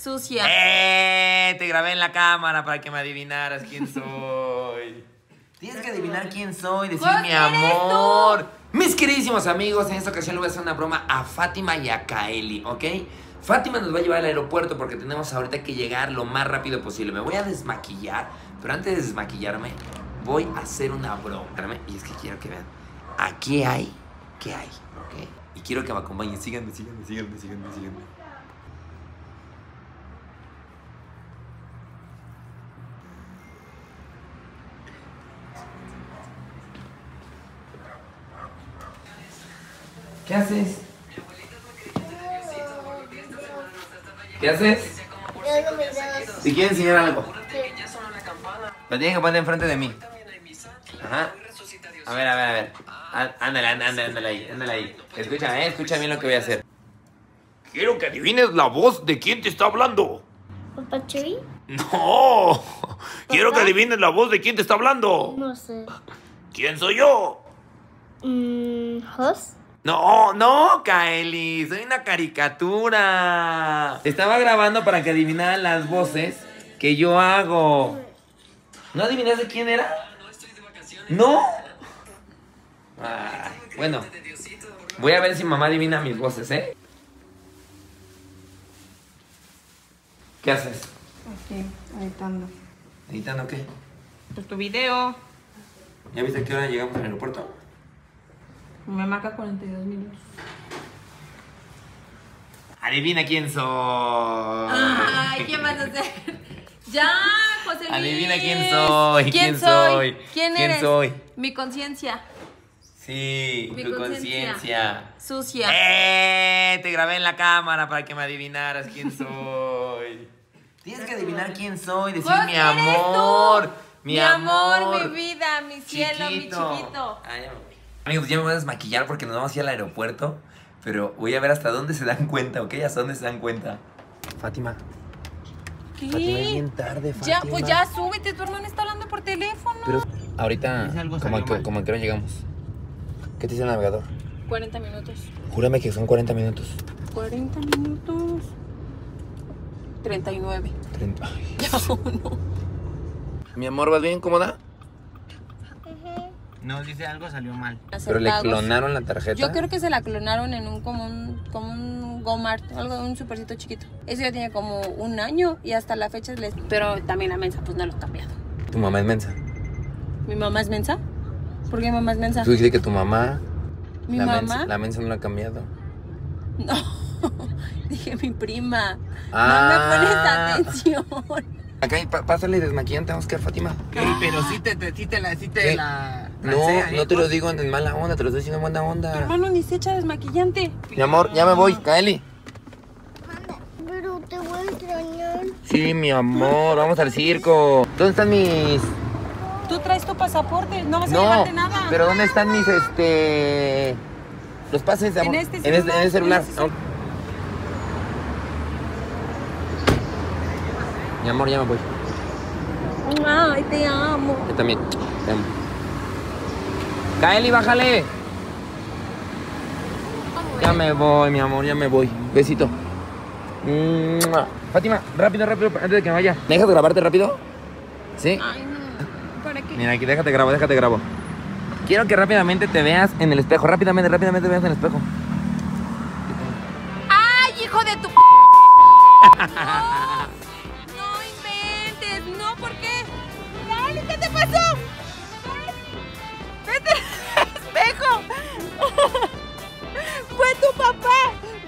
Sucia. ¡Eh! Te grabé en la cámara para que me adivinaras quién soy. Tienes que adivinar quién soy, decir mi ¿quién eres amor. Mis queridísimos amigos, en esta ocasión le voy a hacer una broma a Fátima y a Kaeli, ¿ok? Fátima nos va a llevar al aeropuerto porque tenemos ahorita que llegar lo más rápido posible. Me voy a desmaquillar, pero antes de desmaquillarme, voy a hacer una broma. Y es que quiero que vean. Aquí hay, ¿qué hay? ¿Ok? Y quiero que me acompañen. Síganme, síganme, síganme, síganme, síganme. ¿Qué haces? ¿Qué haces? Si quiere enseñar algo. Lo tienen que poner enfrente de mí. Ajá. A ver, a ver, a ver. Ándale, ándale, ándale ahí, ándale ahí. Escucha, eh, escucha bien lo que voy a hacer. Quiero que adivines la voz de quién te está hablando. ¿Papá Chuy? No. Quiero que adivines la voz de quién te está hablando. No sé. ¿Quién soy yo? Mmm. No, no, Kaeli, soy una caricatura. Estaba grabando para que adivinaran las voces que yo hago. ¿No adivinaste quién era? ¿No? Ah, bueno, voy a ver si mamá adivina mis voces, ¿eh? ¿Qué haces? Aquí, editando. ¿Editando qué? Pues tu video. ¿Ya viste a qué hora llegamos al aeropuerto? Me marca 42 minutos. Adivina quién soy. Ay, ¿quién vas a ser? Ya, José Luis. Adivina quién soy, quién soy, ¿Quién, quién eres? soy. Mi conciencia. Sí, Mi tu conciencia. Sucia. ¡Eh! Te grabé en la cámara para que me adivinaras quién soy. Tienes que adivinar quién soy, decir mi ¿quién eres tú? amor. Mi, Mi amor, mi vida, mi cielo, mi chiquito. Ay, ya me voy. Amigos, ya me voy a desmaquillar porque nos vamos a ir al aeropuerto. Pero voy a ver hasta dónde se dan cuenta, ¿ok? ¿Hasta dónde se dan cuenta? Fátima. ¿Qué? Fátima, es bien tarde, Fátima. Ya, pues ya súbete, tu hermano está hablando por teléfono. Pero ahorita, como que, como qué hora llegamos. ¿Qué te dice el navegador? 40 minutos. Júrame que son 40 minutos. 40 minutos. 39. 30. Ay. Ya uno. Mi amor, ¿vas bien? ¿Cómoda? No, dice algo salió mal. Pero le pagos. clonaron la tarjeta. Yo creo que se la clonaron en un como un, como un Gomart, algo un supercito chiquito. Eso ya tiene como un año y hasta la fecha les... Pero también la mensa, pues no lo he cambiado. Tu mamá es mensa. ¿Mi mamá es mensa? ¿Por qué mi mamá es mensa? Tú dijiste que tu mamá. ¿Mi la mamá? Mensa, la mensa no la ha cambiado. No, dije mi prima. Ah. No me pones atención. Acá, pásale y desmaquillante a Oscar Fátima. Pero sí te, te, sí te la, sí te ¿Qué? la... No, no te lo digo en mala onda, te lo estoy diciendo en buena Tu onda. hermano ni se echa desmaquillante. Mi amor, ya me voy, Kaeli. Pero te voy a extrañar. Sí, mi amor, vamos al circo. ¿Dónde están mis.? Tú traes tu pasaporte, no vas a No, llevarte nada. pero ¿dónde están mis, este. Los pases de En amor? En este, en este celular. celular, en este Mi amor, ya me voy. Ay, te amo. Yo también. Te amo. Kaeli, bájale. Ya me voy, mi amor, ya me voy. Besito. Mua. Fátima, rápido, rápido, antes de que me vaya. ¿Me dejas grabarte rápido? ¿Sí? Ay, no. ¿Para qué? Mira, aquí déjate grabo, déjate grabo. Quiero que rápidamente te veas en el espejo. Rápidamente, rápidamente te veas en el espejo. ¡Ay, hijo de tu... No,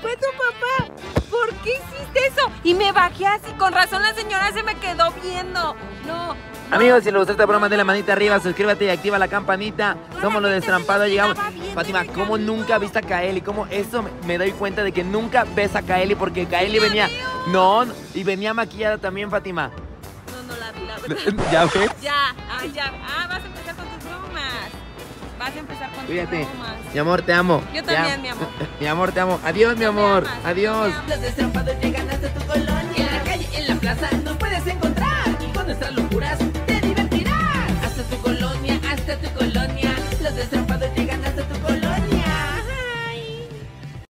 fue tu papá. ¿Por qué hiciste eso? Y me bajé así, con razón la señora se me quedó viendo. No. Amigos, si les gustó esta broma, denle manita arriba, suscríbete y activa la campanita. Somos los destrampados, llegamos. Fátima, ¿cómo nunca viste a Kaeli? ¿Cómo eso me, doy cuenta de que nunca ves a Kaeli? Porque Kaeli la venía. No, y venía maquillada también, Fátima. No, no la vi, la vi. ¿Ya ves? Ya, ah, ya. Ah, vas a empezar con tus bromas. Vas a empezar con tus bromas. Mi amor, te amo. Yo Te también, amo. mi amor. Mi amor, te amo. Adiós, mi amor. amas, Adiós. Los destrampados llegan hasta tu colonia. En la calle, en la plaza, nos puedes encontrar. Y con nuestras locuras